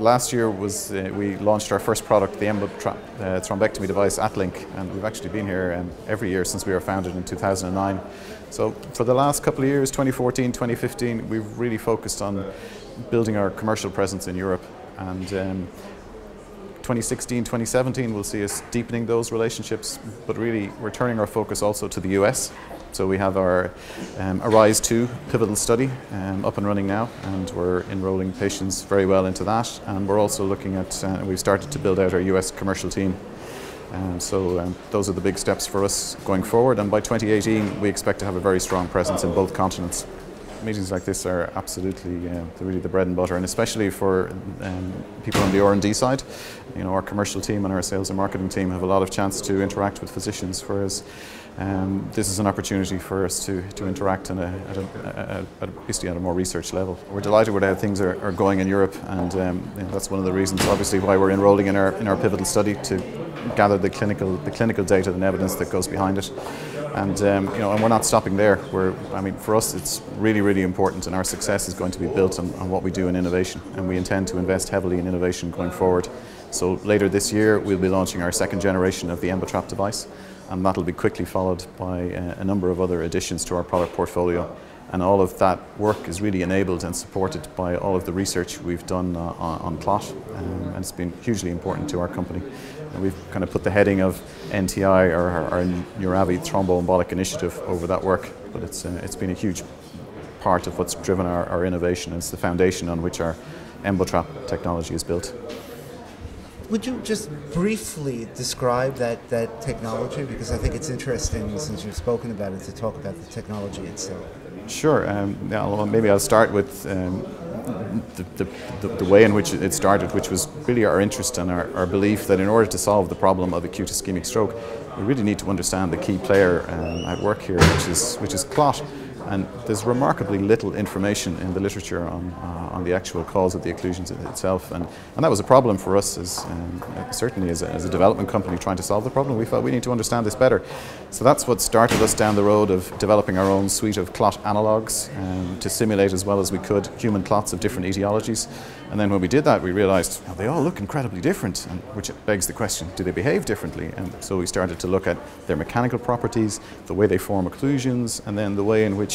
last year was uh, we launched our first product, the Emba uh, thrombectomy device at LINNC, and we've actually been here um, every year since we were founded in 2009. So for the last couple of years, 2014, 2015, we've really focused on building our commercial presence in Europe. And um, 2016, 2017 will see us deepening those relationships, but really we're turning our focus also to the US. So we have our um, ARISE 2 pivotal study um, up and running now, and we're enrolling patients very well into that. And we're also looking at, uh, we've started to build out our US commercial team. Um, so um, those are the big steps for us going forward. And by 2018, we expect to have a very strong presence in both continents meetings like this are absolutely uh, really the bread and butter, and especially for um, people on the R&D side. You know, our commercial team and our sales and marketing team have a lot of chance to interact with physicians, whereas um, this is an opportunity for us to, to interact a, at, a, at, a, at a more research level. We're delighted with how things are, are going in Europe, and um, you know, that's one of the reasons, obviously, why we're enrolling in our in our pivotal study to gather the clinical the clinical data and evidence that goes behind it. And um, you know, and we're not stopping there. We're, I mean, for us, it's really, really important, and our success is going to be built on, on what we do in innovation, and we intend to invest heavily in innovation going forward. So later this year, we'll be launching our second generation of the EmboTrap device, and that'll be quickly followed by uh, a number of other additions to our product portfolio. And all of that work is really enabled and supported by all of the research we've done uh, on, on clot, um, and it's been hugely important to our company. And we've kind of put the heading of NTI, or our, our Neuravi thromboembolic initiative, over that work, but it's, uh, it's been a huge part of what's driven our, our innovation. It's the foundation on which our EmboTrap technology is built. Would you just briefly describe that, that technology? Because I think it's interesting, since you've spoken about it, to talk about the technology itself. Sure. Um, yeah, well, maybe I'll start with um, the, the, the, way in which it started, which was really our interest and our, our, belief that in order to solve the problem of acute ischemic stroke, we really need to understand the key player um, at work here, which is, which is clot. And there's remarkably little information in the literature on, uh, on the actual cause of the occlusions itself. And, and that was a problem for us, as, um, certainly as a, as a, development company trying to solve the problem. We felt we need to understand this better. So that's what started us down the road of developing our own suite of clot analogues um, to simulate as well as we could human clots of different etiologies. And then when we did that, we realized oh, they all look incredibly different, and, which begs the question, do they behave differently? And so we started to look at their mechanical properties, the way they form occlusions, and then the way in which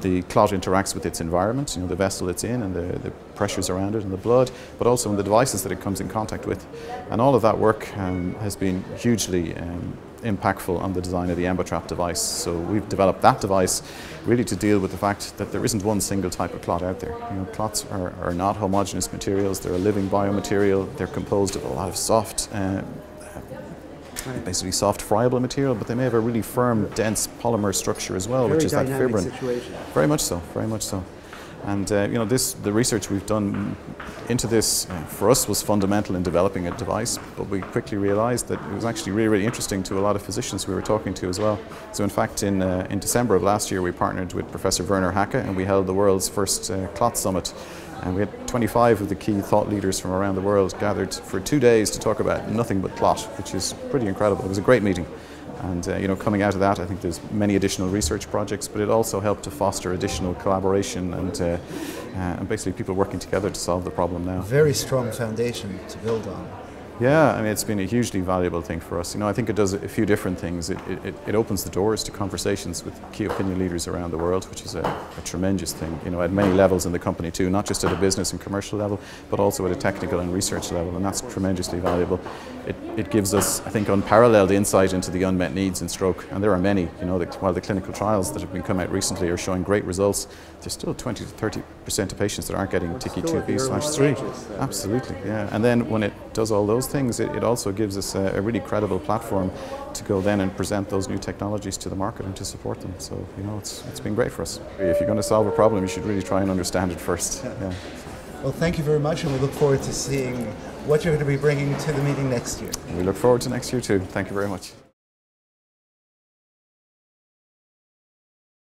the clot interacts with its environment, you know, the vessel it's in and the, the pressures around it and the blood, but also in the devices that it comes in contact with. And all of that work um, has been hugely um, impactful on the design of the EmboTrap device. So we've developed that device really to deal with the fact that there isn't one single type of clot out there. You know, clots are, are not homogeneous materials, they're a living biomaterial, they're composed of a lot of soft uh, basically soft friable material, but they may have a really firm, dense polymer structure as well, very which is that fibrin. Situation. Very much so, very much so. And uh, you know, this the research we've done into this uh, for us was fundamental in developing a device, but we quickly realised that it was actually really, really interesting to a lot of physicians we were talking to as well. So in fact, in uh, in December of last year, we partnered with Professor Werner Hacke, and we held the world's first uh, clot summit. And we had 25 of the key thought leaders from around the world gathered for two days to talk about nothing but clot, which is pretty incredible. It was a great meeting. And uh, you know, coming out of that, I think there's many additional research projects, but it also helped to foster additional collaboration and, uh, uh, and basically people working together to solve the problem now. Very strong foundation to build on. Yeah, I mean, it's been a hugely valuable thing for us. You know, I think it does a few different things. It, it, it opens the doors to conversations with key opinion leaders around the world, which is a, a, tremendous thing, you know, at many levels in the company too, not just at a business and commercial level, but also at a technical and research level, and that's tremendously valuable. It, it gives us, I think, unparalleled insight into the unmet needs in stroke, and there are many, you know, while the clinical trials that have been come out recently are showing great results, there's still 20 to 30% of patients that aren't getting TICI 2b slash 3. Absolutely, yeah. And then when it does all those things, it, it also gives us a, a, really credible platform to go then and present those new technologies to the market and to support them. So, you know, it's, it's been great for us. If you're going to solve a problem, you should really try and understand it first. Yeah. Well, thank you very much, and we look forward to seeing what you're going to be bringing to the meeting next year. We look forward to next year too. Thank you very much.